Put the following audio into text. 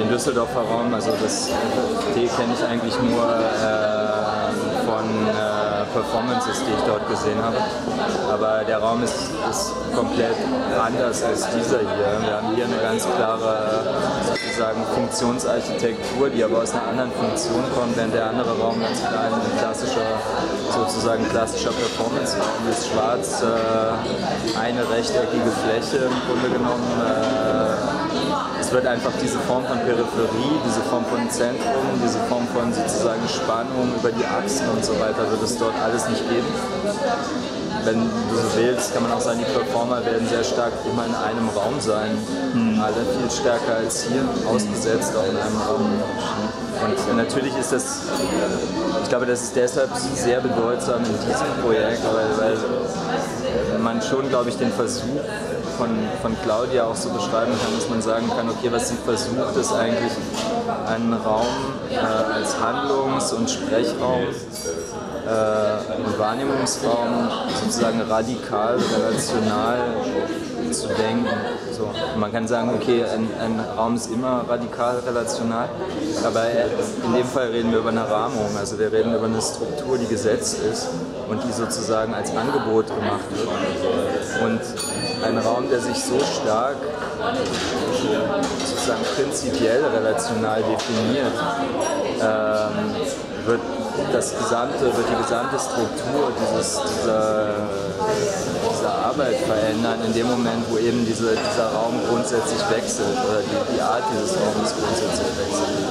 den Düsseldorfer Raum, also das D kenne ich eigentlich nur äh, von äh, Performances, die ich dort gesehen habe. Aber der Raum ist, ist komplett anders als dieser hier. Wir haben hier eine ganz klare sozusagen Funktionsarchitektur, die aber aus einer anderen Funktion kommt, während der andere Raum ganz klar ein klassischer, sozusagen klassischer Performance-Raum ist. Schwarz, äh, eine rechteckige Fläche im Grunde genommen. Äh, es wird einfach diese Form von Peripherie, diese Form von Zentrum, diese Form von sozusagen Spannung über die Achsen und so weiter wird es dort alles nicht geben. Wenn du so willst, kann man auch sagen, die Performer werden sehr stark immer in einem Raum sein. Mhm. Alle viel stärker als hier, ausgesetzt auch in einem Raum. Und natürlich ist das, ich glaube, das ist deshalb sehr bedeutsam in diesem Projekt, weil, weil man schon, glaube ich, den Versuch von, von Claudia auch so beschreiben kann, dass man sagen kann, okay, was sie versucht, ist eigentlich einen Raum äh, als Handlungs- und Sprechraum äh, Wahrnehmungsraum sozusagen radikal, relational zu denken. So. Man kann sagen, okay, ein, ein, Raum ist immer radikal relational, aber in dem Fall reden wir über eine Rahmung, also wir reden über eine Struktur, die gesetzt ist und die sozusagen als Angebot gemacht wird. Und ein Raum, der sich so stark sozusagen prinzipiell relational definiert, ähm, wird das gesamte, wird die gesamte Struktur dieses, dieser, dieser Arbeit verändern, in dem Moment, wo eben diese, dieser Raum grundsätzlich wechselt oder die, die Art dieses Raumes grundsätzlich wechselt.